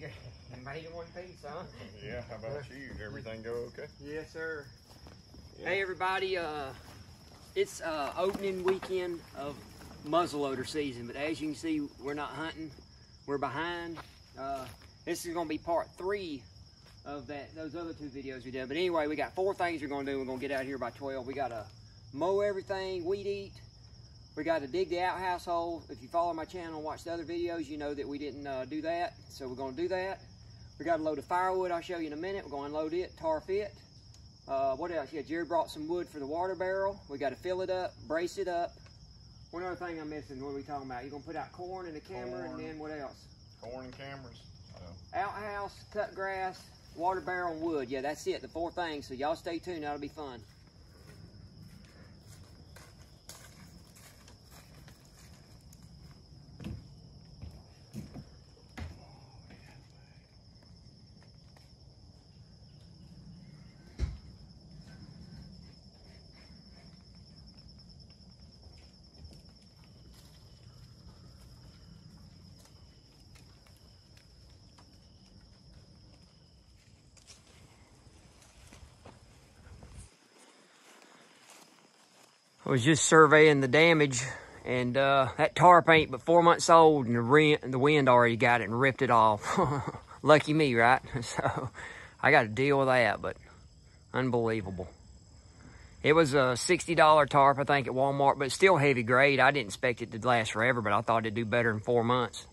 You got- made one piece, huh? Yeah, how about you? Everything go okay? Yes, sir. Yeah. Hey, everybody. Uh, it's uh, opening weekend of muzzleloader season, but as you can see, we're not hunting. We're behind. Uh, this is going to be part three of that those other two videos we did. But anyway, we got four things we're going to do. We're going to get out here by 12. We got to mow everything, weed eat. We got to dig the outhouse hole. If you follow my channel and watch the other videos, you know that we didn't uh, do that. So we're going to do that. We got a load of firewood I'll show you in a minute. We're going to unload it, tar fit. Uh, what else? Yeah, Jerry brought some wood for the water barrel. We got to fill it up, brace it up. One other thing I'm missing. What are we talking about? You're going to put out corn in the camera Corn. and then what else? Corn and cameras. Outhouse, cut grass, water barrel, and wood. Yeah, that's it. The four things. So y'all stay tuned. That'll be fun. I was just surveying the damage, and uh, that tarp ain't but four months old, and the, wind, the wind already got it and ripped it off. Lucky me, right? So I got to deal with that, but unbelievable. It was a $60 tarp, I think, at Walmart, but still heavy grade. I didn't expect it to last forever, but I thought it'd do better in four months.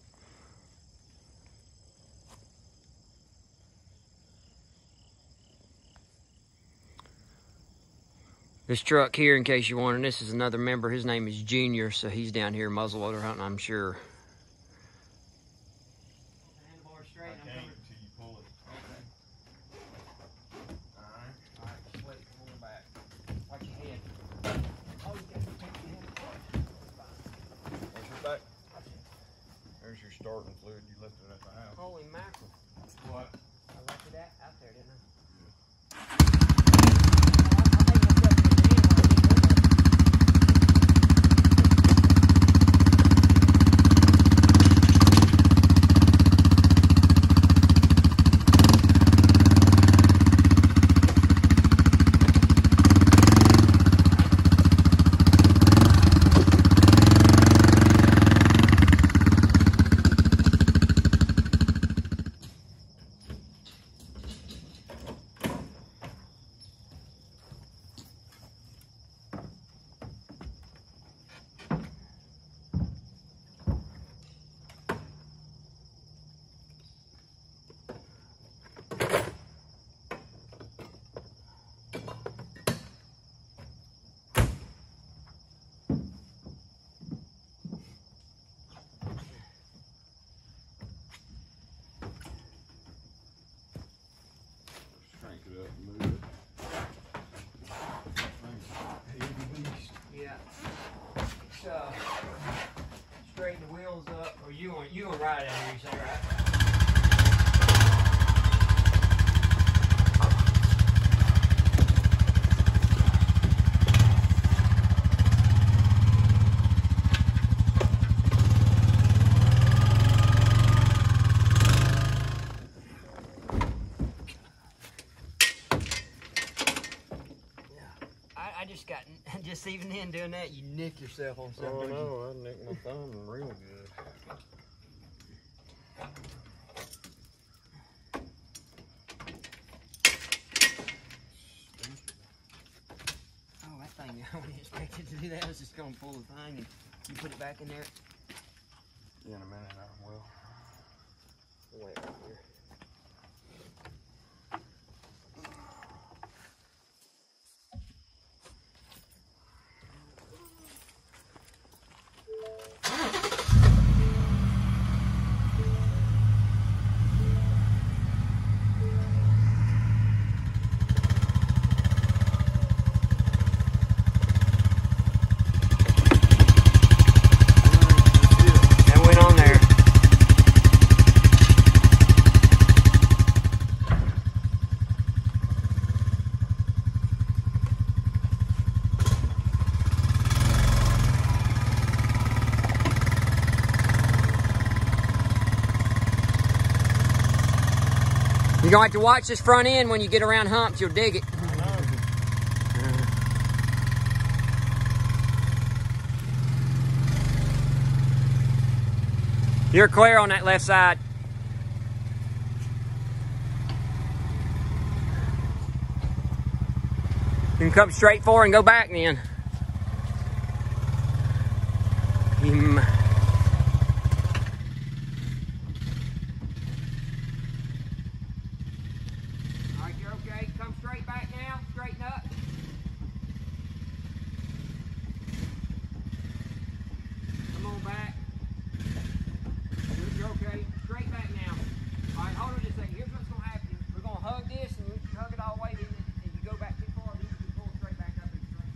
This truck here, in case you're wondering, this is another member. His name is Junior, so he's down here muzzleloader hunting, I'm sure. I can't until you pull it. Alright. Where's your back? There's your starting fluid you left it at the house. Holy mackerel. What? I left it out, out there, didn't I? Crank it up and move it. Thing's a heavy beast. Yeah. So, straighten the wheels up, or you want you gonna ride out here, you say, right? I, I just got just even then doing that, you nick yourself on something. Oh no, I nicked my thumb real good. Oh, that thing, I wasn't expected to do that. I just the thing and you put it back in there. In a minute I will. Wait right here. You're gonna have to watch this front end when you get around humps, you'll dig it. You're clear on that left side. You can come straight forward and go back then. You All right, you're okay. Come straight back now. Straighten up. Come on back. You're- You're okay. Straight back now. All right, hold on just a second. Here's what's going to happen. We're going to hug this and you hug it all the way. Then if you go back too far, then you can pull straight back up and straighten.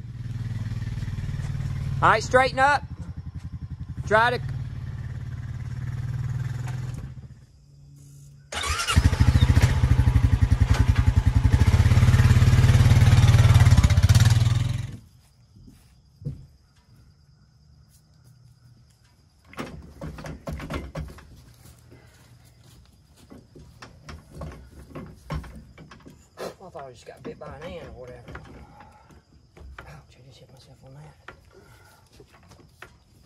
All right, straighten up. Try to I thought I just got bit by an ant or whatever. Ouch, I just hit myself on that.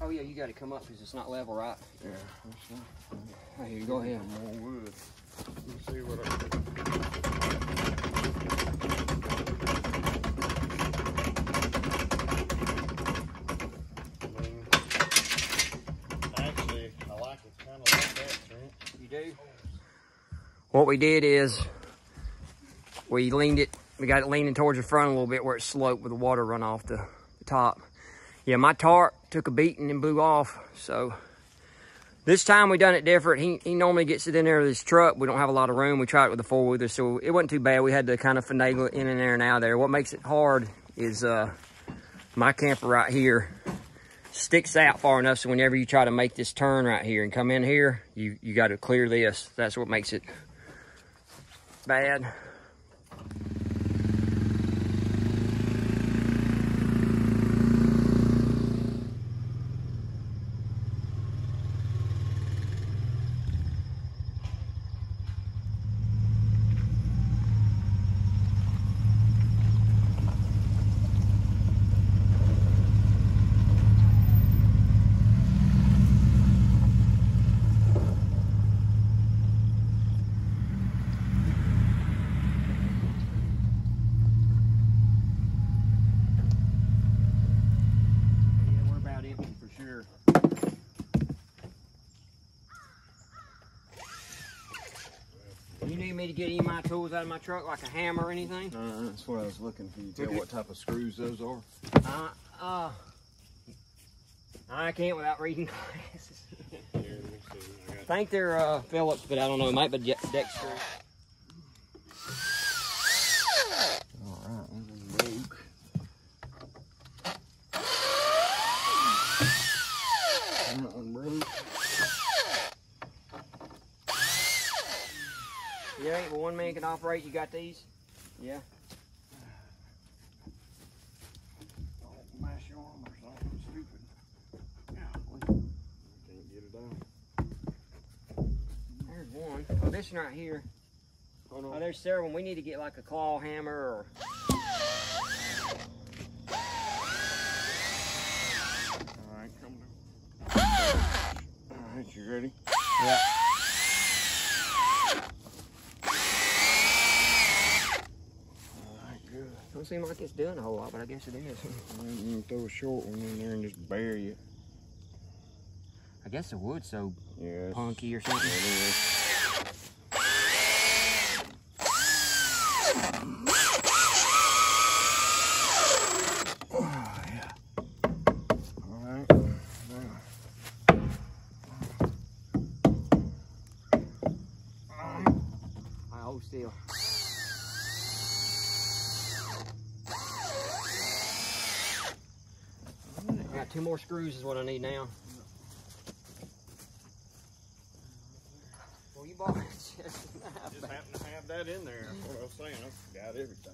Oh yeah, you gotta come up because it's not level, right? Yeah, that's not. Here, go ahead. More wood. Let's see what I can do. I mean, Actually, I like it kind of like that, Trent. You do? What we did is we leaned it, we got it leaning towards the front a little bit where it sloped with the water run off the, the top. Yeah, my tarp took a beating and blew off, so this time we done it different. He, he normally gets it in there with his truck. We don't have a lot of room. We tried it with the four-wheeler, so it wasn't too bad. We had to kind of finagle it in and there and out there. What makes it hard is uh, my camper right here sticks out far enough so whenever you try to make this turn right here and come in here, you, you got to clear this. That's what makes it bad. Yeah, we're about empty for sure. You need me to get any of my tools out of my truck, like a hammer or anything? Uh, that's what I was looking for. You tell what type of screws those are? Uh, uh, I can't without reading glasses. Here, let. I I think they're uh, Phillips, but I don't know. It might be de- Dexter. All right, one broke. That one broke. Yeah, ain't but one man can operate. You got these? Yeah. Don't mash your arm or something stupid. Can't get it out. There's one. Oh, this one right here. Hold Oh, on. there's several. We need to get like a claw hammer or. All right, come down. All right, you ready? Yeah. All right, good. Don't seem like it's doing a whole lot, but I guess it is. You throw a short one in there and just bury it. I guess the wood's so it's- punky or something. is. Oh, yeah. All right. Hold still. Got two more screws is what I need now. Well, you bought it just now. Just happen to have that in there. That's what I was saying. I forgot everything.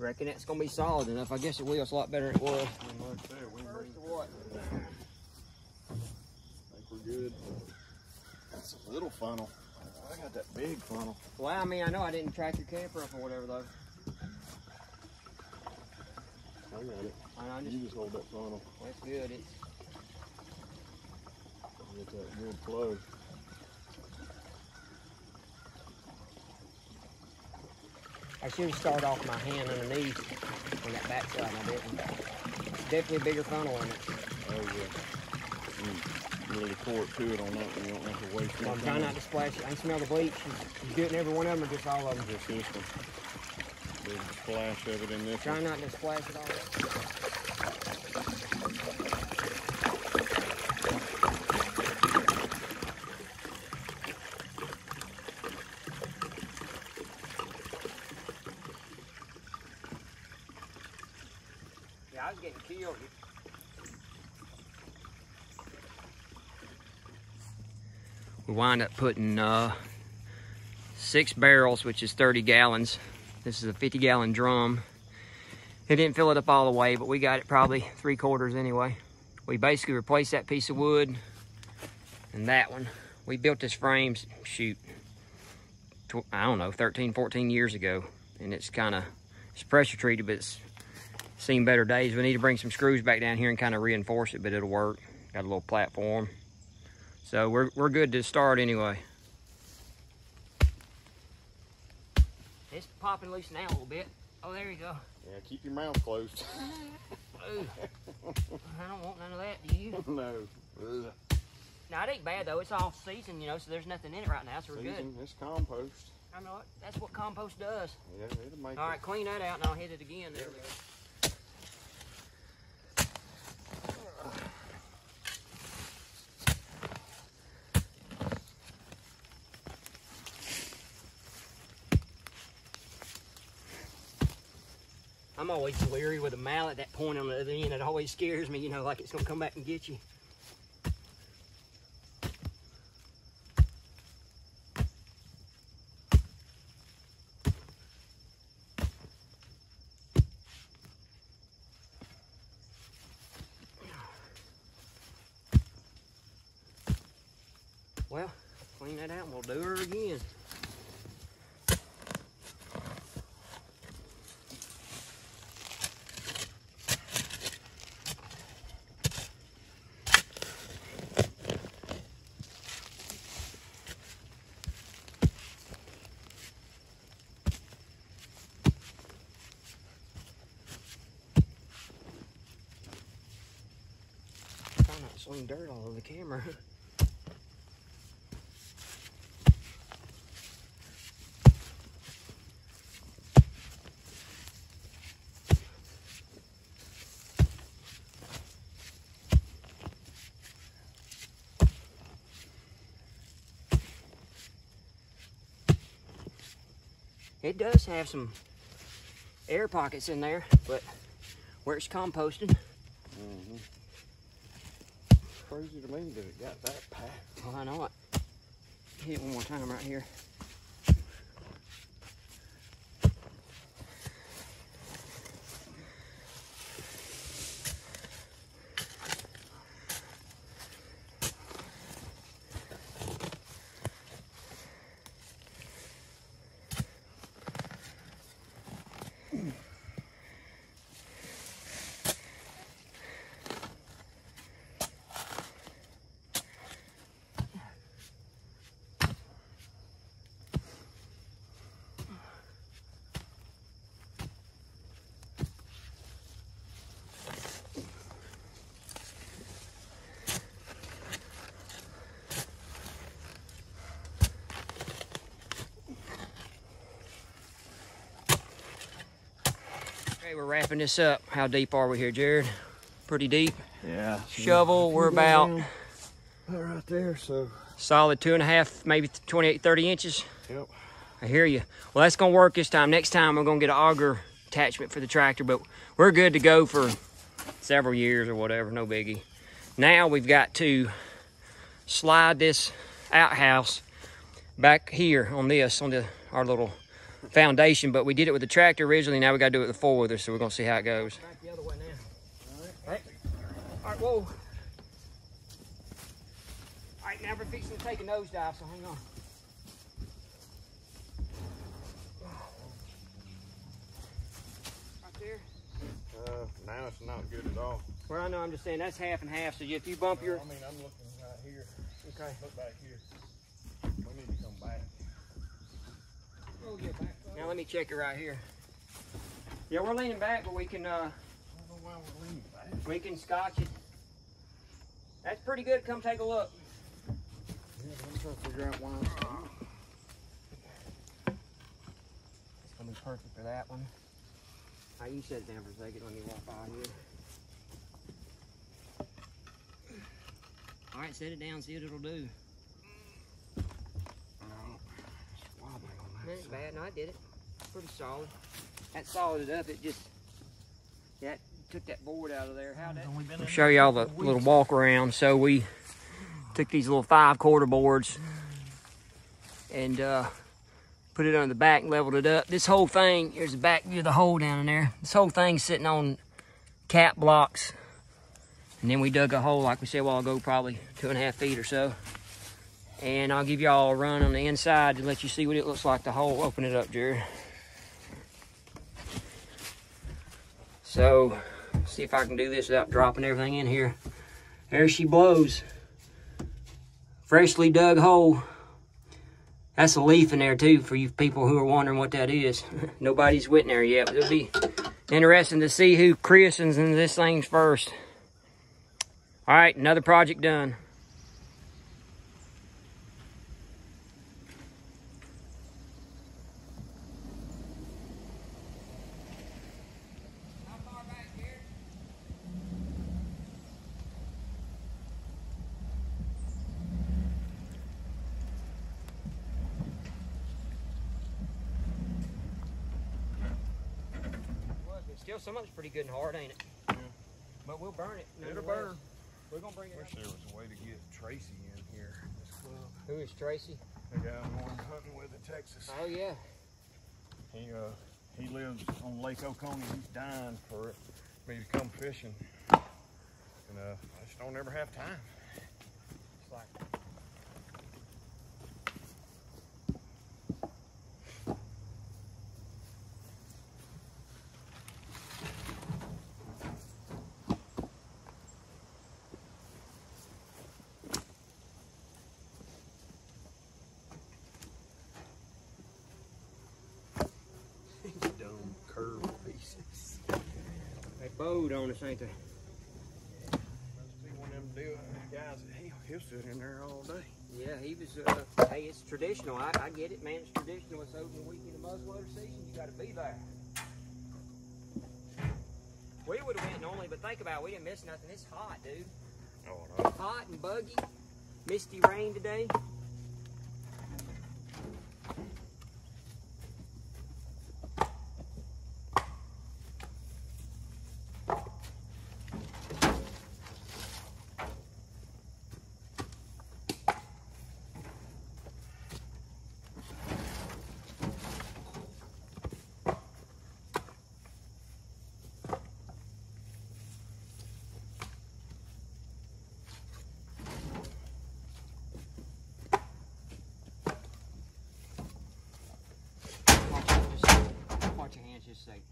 reckon that's gonna be solid enough. I guess it will. It's a lot better than it was. I First or what? think we're good. That's a little funnel. Got that big funnel. Well, I mean, I know I didn't track your camper up or whatever though. I got it. I I just, You just hold that funnel. that's good. It's Get that good flow. I should have started off my hand underneath on that backside. and I didn't. Definitely a bigger funnel in it. Oh yeah. Mm. Really it to it on that one. You don't have to waste So I'm no trying not to splash it. I can smell the bleach. It in every one of them or just all of them. Just this one. Big splash of it in this Try one. not to splash it all. Wind up putting uh, six barrels, which is 30 gallons. This is a 50 gallon drum. It didn't fill it up all the way, but we got it probably three quarters anyway. We basically replaced that piece of wood and that one. We built this frame, shoot, I don't know, 13, 14 years ago. And it's kind of, it's pressure treated, but it's seen better days. We need to bring some screws back down here and kind of reinforce it, but it'll work. Got a little platform. So we're, we're good to start anyway. It's popping loose now a little bit. Oh, there you go. Yeah, keep your mouth closed. Ooh. I don't want none of that, do you? no. Ugh. No, it ain't bad though. It's all seasoned, you know, so there's nothing in it right now, so we're good. It's compost. I know what that's what compost does. Yeah, it'll make All it. right, clean that out and I'll hit it again. There we go. I'm always leery with a mallet, that point on the other end, it always scares me, you know, like it's gonna come back and get you. Well, clean that out and we'll do her again. Try not to sling dirt all over the camera. It does have some air pockets in there, but where it's composted, Mm-hmm. Crazy to me that it got that packed. know it. Hit one more time right here. Okay, we're wrapping this up. How deep are we here, Jared? Pretty deep. Yeah. Shovel, we're about That right there, so. solid two and a half, maybe 28, 30 inches. Yep. I hear you. Well, that's gonna work this time. Next time, we're gonna get an auger attachment for the tractor, but we're good to go for several years or whatever. No biggie. Now we've got to slide this outhouse back here on this on the our little foundation, but we did it with the tractor originally. Now we got to do it with the four wheeler, so we're gonna see how it goes. Back the other way now. All right. All right. Whoa. All right. Now we're fixing to take a nosedive, so hang on. Right there. Uh, now it's not good at all. Well, I know. I'm just saying that's half and half. So if you bump your I mean, I'm looking right here. okay. Look back here. We need to come back. Now let me check it right here. Yeah, we're leaning back, but we can uh I don't know why we're leaning back. we can scotch it. That's pretty good. Come take a look. Yeah, I'm trying to figure out why it's It's gonna be perfect for that one. All right, you set it down for a second. Let me walk by here. All right, set it down. See what it'll do. It's wobbling on That that ain't bad. No, I did it. Pretty solid. That solid it up. It just that took that board out of there. How that? Only been I'll show y'all the little walk around. So we took these little five quarter boards and uh, put it on the back and leveled it up. This whole thing, here's the back view of the hole down in there. This whole thing's sitting on cap blocks. And then we dug a hole, like we said a while ago, probably two and a half feet or so. And I'll give y'all a run on the inside to let you see what it looks like, the hole. Open it up, Jared. So, see if I can do this without dropping everything in here. There she blows. Freshly dug hole. That's a leaf in there too for you people who are wondering what that is. Nobody's went there yet, but it'll be interesting to see who christens in this thing first. All right, another project done. Still, some of it's pretty good and hard, ain't it? Yeah. But we'll burn it. It'll nonetheless. burn. We're gonna bring it. Wish there was a way to get Tracy in here. This club. Who is Tracy? The guy I'm going hunting with in Texas. Oh yeah. He uh he lives on Lake Oconee. He's dying for me to come fishing. And uh I just don't ever have time. It's like Dumb curved pieces. They on us, ain't they? Must be one of them deal guys that he he'll sit in there all day. Yeah, he was. Uh, hey, it's traditional. I, I get it, man. It's traditional. It's open weekend of muzzleloader season. You got to be there. We would have went normally, but think about it. We didn't miss nothing. It's hot, dude. Oh no. Hot and buggy. Misty rain today. Watch your, just, say.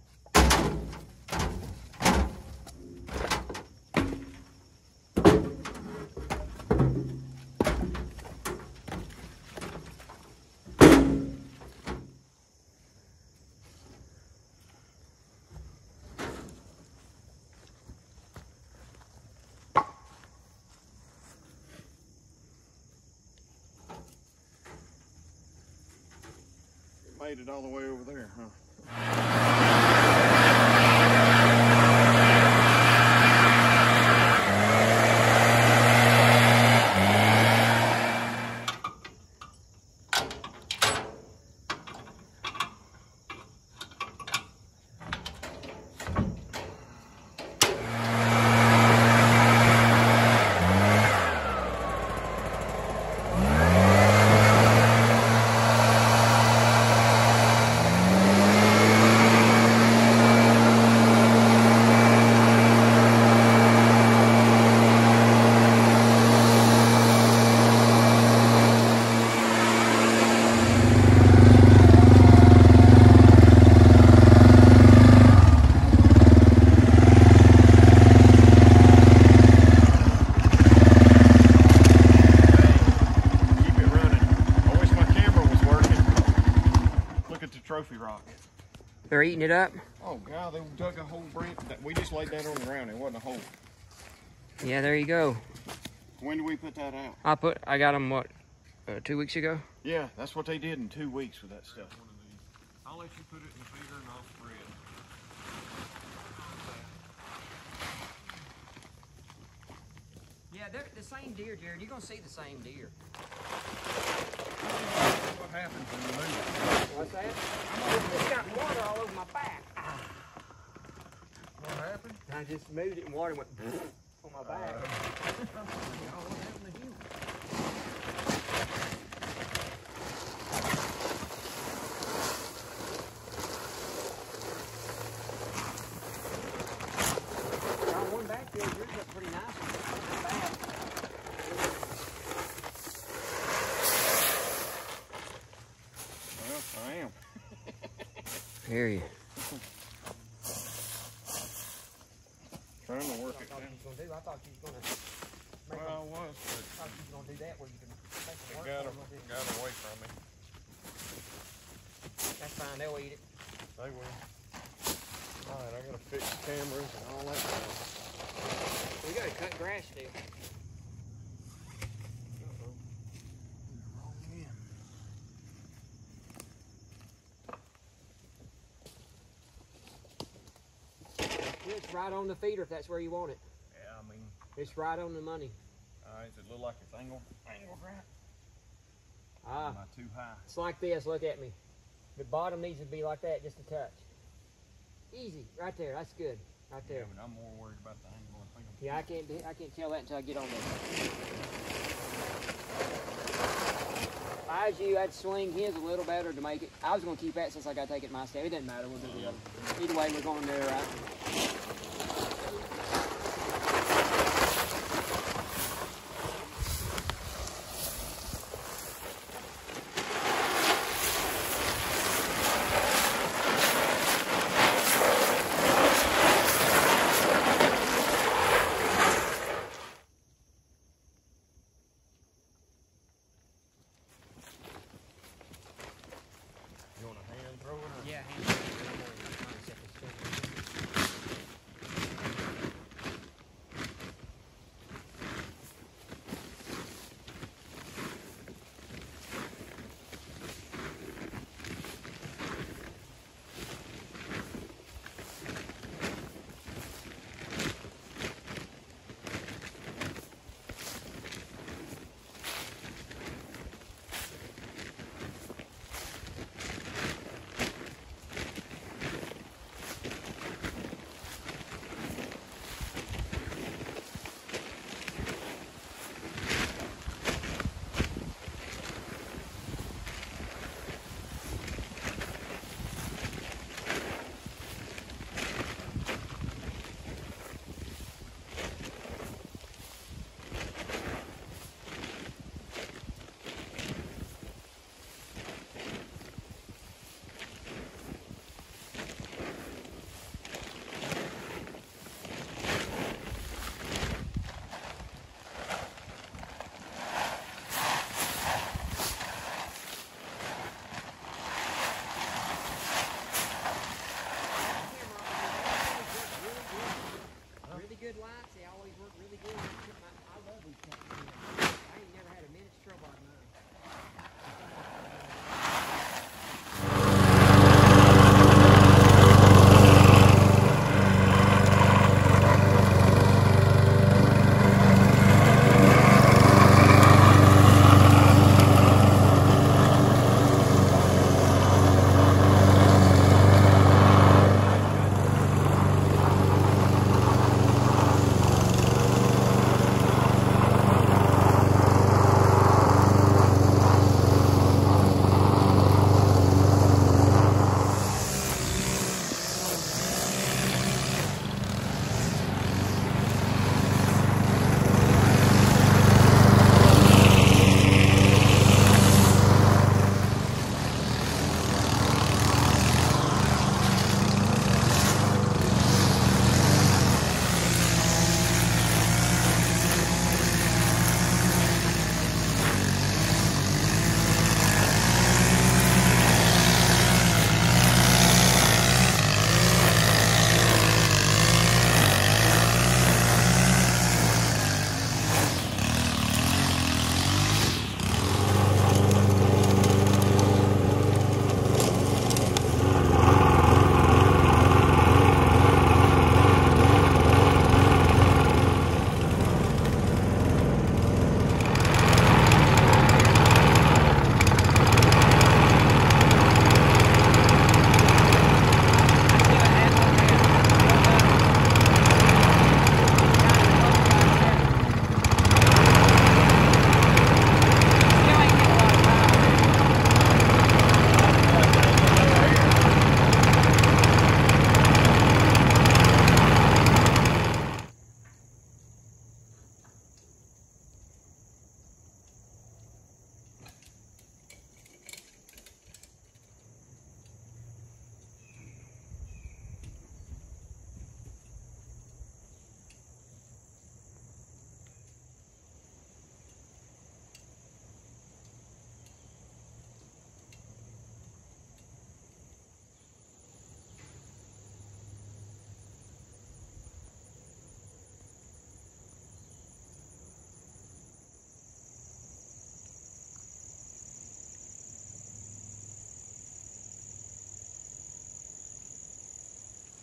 Made it all the way over there, huh? Eating it up. Oh God, they dug a whole branch. that- We just laid that on the ground. It wasn't a hole. Yeah, there you go. When did we put that out? I put. I got them what, uh, two weeks ago. Yeah, that's what they did in two weeks with that stuff. I'll let you put it in the feeder and I'll spread. Yeah, they're the same deer, Jared. You're gonna see the same deer. What happens when you move it? What's that? It's got water all over my back. What happened? I just moved it and water went on my back. Uh, got one back there. Yours look pretty nice. Not bad. Well, I am. Hear you. Trying to work it thought down. you was gonna do. I thought you was gonna make Well, I was, but thought you was gonna do that where you can make them it work. got, a- 'em a bit. got away from me. That's fine. They'll eat it. They will. All right, I gotta fix the cameras and all that stuff. We gotta cut grass still. It's right on the feeder if that's where you want it. Yeah, I mean, It's right on the money. all right, does it look like it's angled? Angled right? Ah, Am I too high? it's like this. Look at me. The bottom needs to be like that, just a touch. Easy, right there. That's good, right there. Yeah, there. but I'm more worried about the angle. I think I'm Yeah, I can't. do- I can't tell that until I get on there. If I was you, I'd swing his a little better to make it. I was gonna keep that since I got to take it my step. It doesn't matter. We'll do the other. Either way, we're going there, right?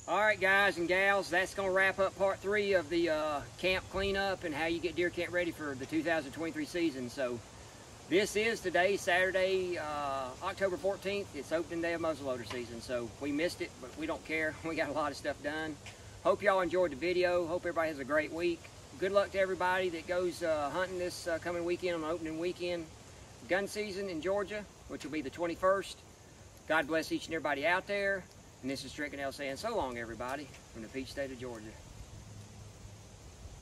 All right, guys and gals, that's going to wrap up part three of the uh, camp cleanup and how you get deer camp ready for the 2023 season. So this is today, Saturday, uh, October 14th. It's opening day of muzzleloader season. So we missed it, but we don't care. We got a lot of stuff done. Hope y'all enjoyed the video. Hope everybody has a great week. Good luck to everybody that goes uh, hunting this uh, coming weekend on opening weekend. Gun season in Georgia, which will be the 21st. God bless each and everybody out there. And this is Trent Gunnell saying so long, everybody, from the Peach State of Georgia.